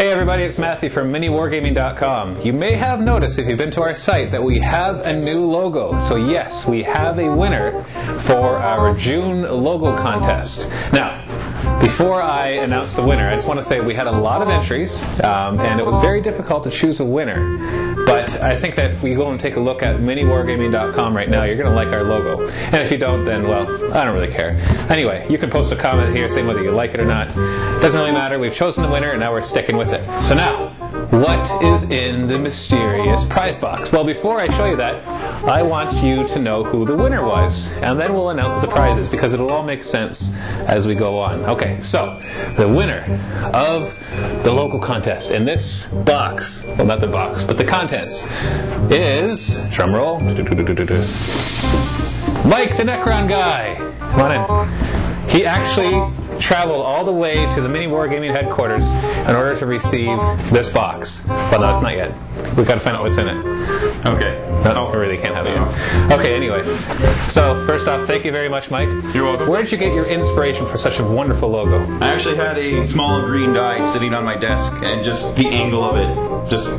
Hey everybody, it's Matthew from MiniWargaming.com. You may have noticed if you've been to our site that we have a new logo. So yes, we have a winner for our June logo contest. Now, before I announce the winner, I just want to say we had a lot of entries, um, and it was very difficult to choose a winner. But I think that if we go and take a look at miniwargaming.com right now, you're going to like our logo. And if you don't, then, well, I don't really care. Anyway, you can post a comment here saying whether you like it or not. Doesn't really matter. We've chosen the winner, and now we're sticking with it. So now, what is in the mysterious prize box? Well, before I show you that, I want you to know who the winner was, and then we'll announce the prizes because it'll all make sense as we go on. Okay, so the winner of the local contest in this box, well, not the box, but the contents, is drumroll, Mike the Necron guy. Come on in. He actually traveled all the way to the Mini Wargaming headquarters in order to receive this box. Well, no, it's not yet. We've got to find out what's in it. Okay. No, oh. I really can't have it yet. Okay, anyway. So, first off, thank you very much, Mike. You're welcome. Where did you get your inspiration for such a wonderful logo? I actually had a small green die sitting on my desk, and just the angle of it just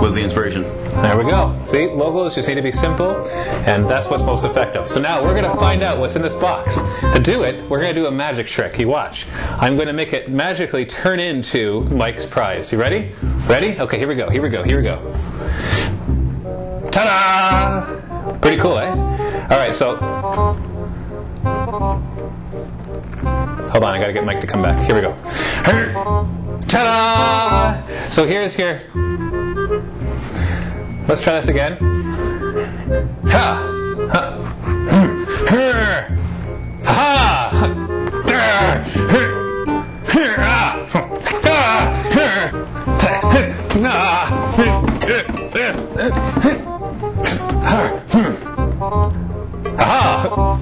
was the inspiration. There we go. See, logos just need to be simple, and that's what's most effective. So now we're going to find out what's in this box. To do it, we're going to do a magic trick. You watch. I'm going to make it magically turn into Mike's prize. You ready? Ready? Okay, here we go. Here we go. Here we go. Ta-da! Pretty cool, eh? All right, so hold on. I got to get Mike to come back. Here we go. Ta-da! So here's here. Let's try this again. Ha! Ha! Ha! Aha!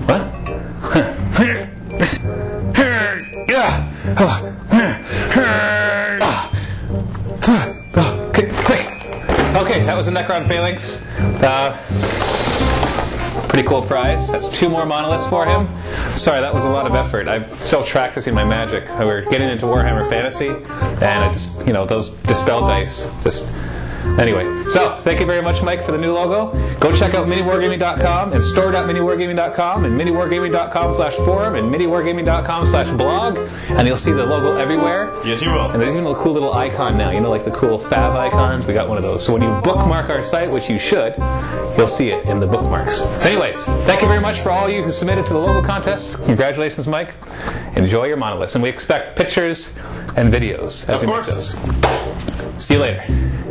What? Okay, that was a Necron Phalanx. Uh, pretty cool prize. That's two more monoliths for him. Sorry, that was a lot of effort. I'm still practicing my magic. We're getting into Warhammer Fantasy, and I just, you know, those dispel dice just. Anyway, so thank you very much, Mike, for the new logo. Go check out miniwargaming.com and store.miniwargaming.com and miniwargaming.com slash forum and miniwargaming.com slash blog, and you'll see the logo everywhere. Yes, you will. And there's even a cool little icon now, you know, like the cool favicons. We got one of those. So when you bookmark our site, which you should, you'll see it in the bookmarks. So anyways, thank you very much for all you who submitted to the logo contest. Congratulations, Mike. Enjoy your monoliths. And we expect pictures and videos as Of we make those. See you later.